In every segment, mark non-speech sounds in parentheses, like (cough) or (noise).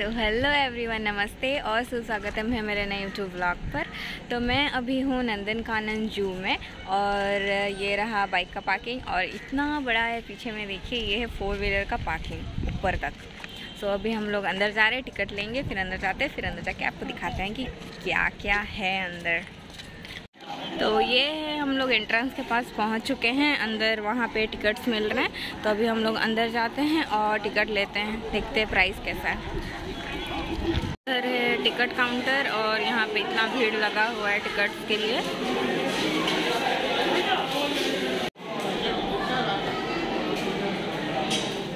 So hello everyone नमस्ते और सुस्वागतम है मेरे नए यूट्यूब ब्लॉग पर। तो मैं अभी हूँ नंदन कानन जू में और ये रहा बाइक का पार्किंग और इतना बड़ा है पीछे में देखिए ये है फोर व्हीलर का पार्किंग ऊपर तक। सो so, अभी हम लोग अंदर जा रहे हैं टिकट लेंगे फिर अंदर जाते हैं फिर अंदर जाके आपको दिखाते हैं कि क्या क्या है अंदर। तो ये है, हम लोग एंट्रेंस के पास पहुँच चुके हैं। अंदर वहाँ पे टिकट्स मिल रहे हैं। तो अभी हम लोग अंदर जाते हैं और टिकट लेते हैं। देखते हैं प्राइस कैसा है। इधर है टिकट काउंटर और यहाँ पे इतना भीड़ लगा हुआ है टिकट्स के लिए।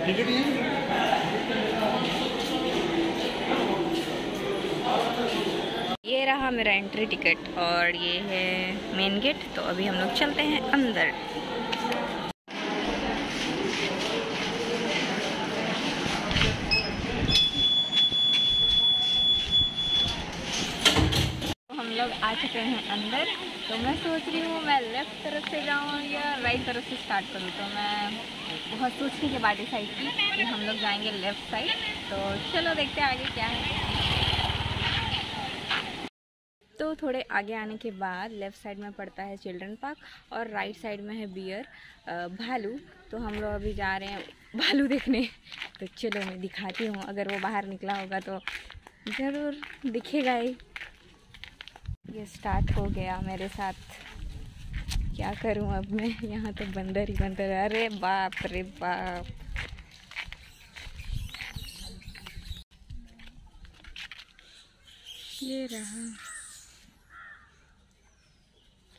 टिकट रहा मेरा एंट्री टिकट और ये है मेन गेट तो अभी हम लोग चलते हैं अंदर। तो हम लोग आ चुके हैं अंदर। तो मैं सोच रही हूँ मैं लेफ़्ट तरफ़ से जाऊँ या राइट तरफ़ से स्टार्ट करूँ। तो मैं बहुत सोचने के बाद डिसाइड की कि हम लोग जाएँगे लेफ़्ट साइड तो चलो देखते हैं आगे क्या है। तो थोड़े आगे आने के बाद लेफ़्ट साइड में पड़ता है चिल्ड्रन पार्क और राइट साइड में है बियर भालू। तो हम लोग अभी जा रहे हैं भालू देखने। तो चलो मैं दिखाती हूँ, अगर वो बाहर निकला होगा तो ज़रूर दिखेगा ही। ये स्टार्ट हो गया मेरे साथ। क्या करूँ अब मैं? यहाँ तो बंदर ही बंदर अरे बाप रे बाप। ये रहा।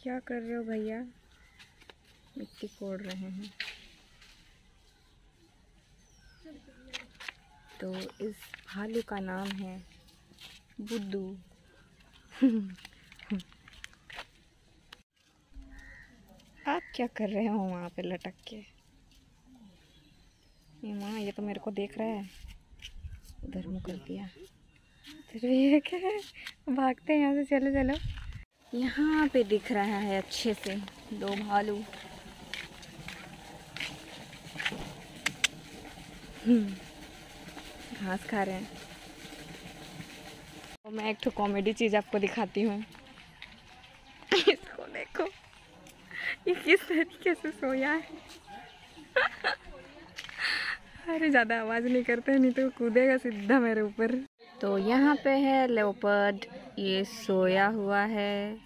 क्या कर रहे हो भैया? मिट्टी कोड़ रहे हैं। तो इस भालू का नाम है बुद्धू। आप क्या कर रहे हो वहाँ पे लटक के? माँ, ये तो मेरे को देख रहा है। उधर मुँह कर दिया फिर क्या भागते हैं यहाँ से, चलो चलो। यहाँ पे दिख रहा है अच्छे से दो भालू। हम्म, घास खा रहे हैं। तो मैं एक तो कॉमेडी चीज़ आपको दिखाती हूँ। इसको देखो ये किस तरीके से सोया है। अरे ज़्यादा आवाज़ नहीं करते नहीं तो कूदेगा सीधा मेरे ऊपर। तो यहाँ पे है लेपर्ड ये सोया हुआ है।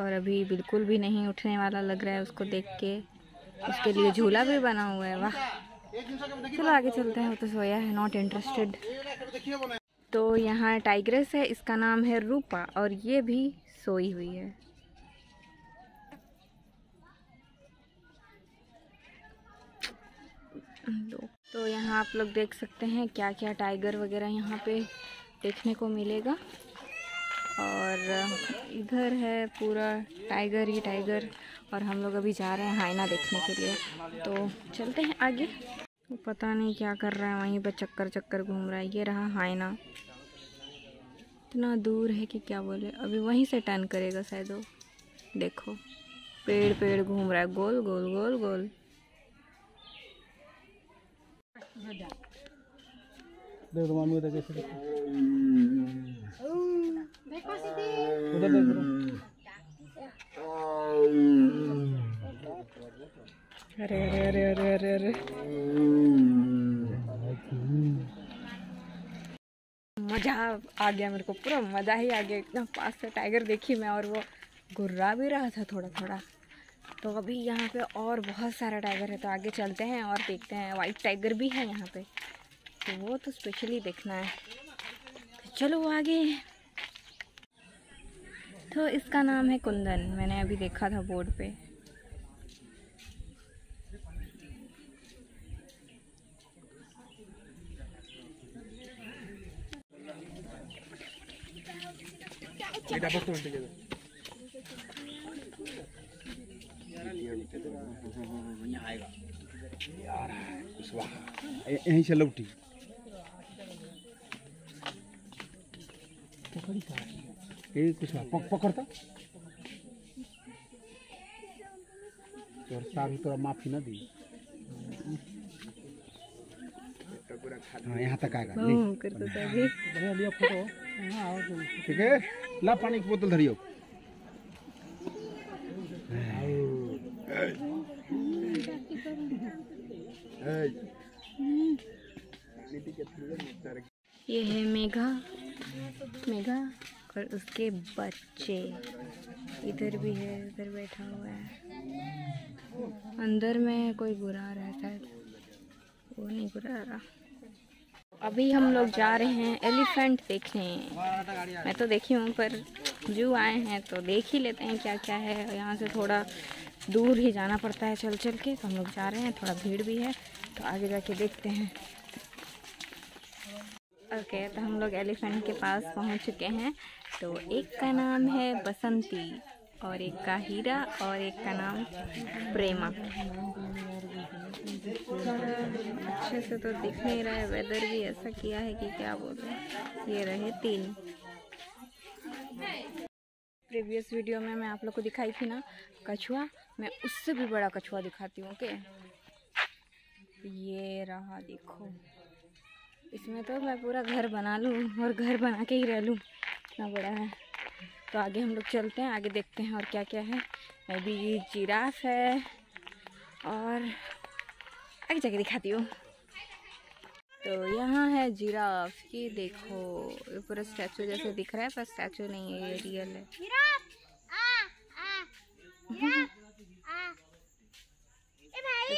और अभी बिल्कुल भी नहीं उठने वाला लग रहा है उसको देख के। उसके लिए झूला भी बना हुआ है, वाह। चलो आगे चलते हैं, वो तो सोया है नॉट इंटरेस्टेड तो यहाँ टाइग्रेस है, इसका नाम है रूपा और ये भी सोई हुई है। तो यहाँ आप लोग देख सकते हैं क्या क्या टाइगर वगैरह यहाँ पे देखने को मिलेगा। और इधर है पूरा टाइगर ही टाइगर और हम लोग अभी जा रहे हैं हाइना देखने के लिए। तो चलते हैं आगे। पता नहीं क्या कर रहा है, वहीं पर चक्कर चक्कर घूम रहा है। ये रहा हाइना। इतना दूर है कि क्या बोले? अभी वहीं से टर्न करेगा शायद वो। देखो पेड़ पेड़ घूम रहा है। गोल गोल गोल गोल। देखो मामी उधर कैसे देखो सीधी। उधर देख अरे अरे अरे अरे अरे अरे। मज़ा आ गया मेरे को पूरा मज़ा ही आ गया। इतना पास से टाइगर देखी मैं और वो गुर्रा भी रहा था थोड़ा थोड़ा तो अभी यहाँ पे और बहुत सारा टाइगर है तो आगे चलते हैं और देखते हैं। वाइट टाइगर भी है यहाँ पे। तो वो तो स्पेशली देखना है। तो चलो आगे। तो इसका नाम है कुंदन। मैंने अभी देखा था बोर्ड पे। Wait, about 20 together. यहीं से लौटी पकड़ता तोरा माफ़ी ना दी हाँ यहाँ तक आएगा तो हाँ। ठीक है ला पानी की बोतल धरियो ये है मेघा। मेघा और उसके बच्चे। इधर भी है, इधर बैठा हुआ है। अंदर में कोई बुरा रहा है वो नहीं बुरा रहा। अभी हम लोग जा रहे हैं एलिफेंट देखने। मैं तो देखी हूँ, पर जू आए हैं तो देख ही लेते हैं क्या क्या है। यहाँ से थोड़ा दूर ही जाना पड़ता है चल चल के तो हम लोग जा रहे हैं थोड़ा भीड़ भी है तो आगे जाके देखते हैं। ओके okay, तो हम लोग एलिफेंट के पास पहुँच चुके हैं तो एक का नाम है बसंती और एक का हीरा और एक का नाम प्रेमा। अच्छे से तो दिख नहीं रहा है वेदर भी ऐसा किया है कि क्या बोलते हैं ये रहे तीन। प्रीवियस वीडियो में मैं आप लोग को दिखाई थी ना कछुआ मैं उससे भी बड़ा कछुआ दिखाती हूँ ओके ये रहा देखो। इसमें तो मैं पूरा घर बना लूँ और घर बना के ही रह लूँ। इतना बड़ा है। तो आगे हम लोग चलते हैं, आगे देखते हैं और क्या क्या है। मैं भी जिराफ है और आगे जाके दिखाती हूँ। तो यहाँ है जिराफ, ये देखो। ये पूरा स्टैचू जैसे दिख रहा है, पर स्टैचू नहीं है, ये रियल है।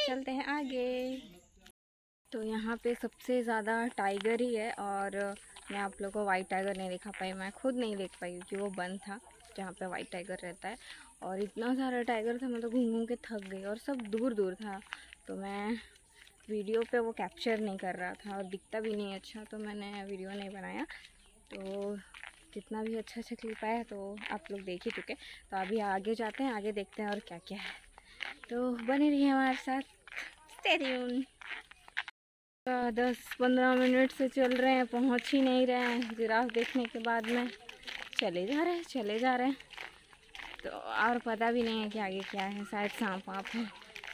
चलते हैं आगे। तो यहाँ पे सबसे ज़्यादा टाइगर ही है और मैं आप लोगों को वाइट टाइगर नहीं दिखा पाई, मैं खुद नहीं देख पाई क्योंकि वो बंद था, जहाँ पे वाइट टाइगर रहता है। और इतना सारा टाइगर था, मैं तो घूम घूम के थक गई और सब दूर दूर था। तो मैं वीडियो पे वो कैप्चर नहीं कर रहा था और दिखता भी नहीं अच्छा तो मैंने वीडियो नहीं बनाया। तो जितना भी अच्छा अच्छा क्लिप आया तो आप लोग देख ही चुके। तो अभी आगे जाते हैं, आगे देखते हैं और क्या क्या है। तो बने रहिए हमारे साथ। स्टे दस पंद्रह मिनट से चल रहे हैं, पहुँच ही नहीं रहे हैं। जिराफ देखने के बाद में चले जा रहे हैं, चले जा रहे हैं। तो और पता भी नहीं है कि आगे क्या है, शायद सांप वाप है।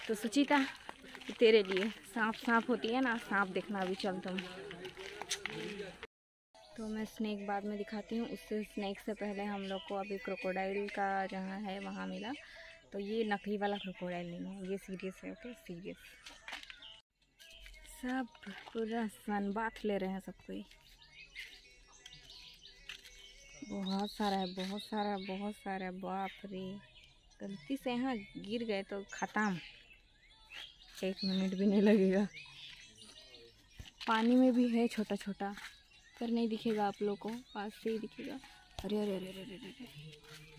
तो सुचिता, तेरे लिए सांप सांप होती है ना, सांप देखना भी चल तुम। तो मैं स्नैक बाद में दिखाती हूँ। उससे स्नैक से पहले हम लोग को अभी क्रोकोडाइल का जहाँ है, वहाँ मिला। तो ये नकली वाला क्रोकोडाइल नहीं है, ये सीरियस है ओके सीरियस सब पूरा सन बात ले रहे हैं सब कोई। बहुत सारा है, बहुत सारा बहुत सारा, बाप रे। गलती से यहाँ गिर गए तो ख़त्म। एक मिनट भी नहीं लगेगा। पानी में भी है छोटा छोटा पर नहीं दिखेगा आप लोग को, पास से ही दिखेगा। अरे अरे अरे अरे अरे अरे।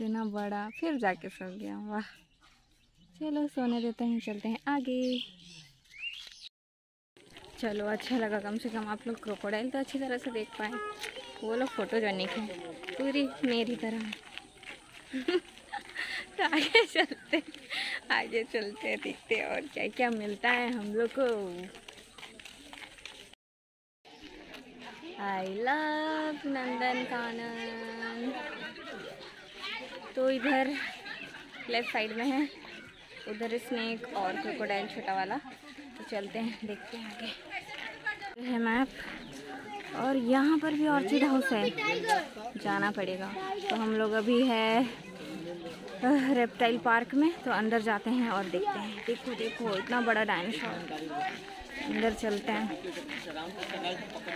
इतना बड़ा, फिर जाके सो गया वाह। चलो, सोने देते हैं, चलते हैं आगे। चलो अच्छा लगा कम से कम आप लोग क्रोकोडाइल तो अच्छी तरह से देख पाए। वो लोग फ़ोटो जो है पूरी मेरी तरह। (laughs) तो आगे चलते आगे चलते, देखते और क्या क्या मिलता है हम लोग को। आई लव नंदन कानन तो इधर लेफ़्ट साइड में है। उधर स्नेक और क्रोकोडाइल छोटा वाला। तो चलते हैं, देखते हैं आगे। है मैप और यहाँ पर भी ऑर्चिड हाउस है। जाना पड़ेगा। तो हम लोग अभी है रेप्टाइल पार्क में। तो अंदर जाते हैं और देखते हैं। देखो देखो, इतना बड़ा डायनासोर अंदर चलते हैं।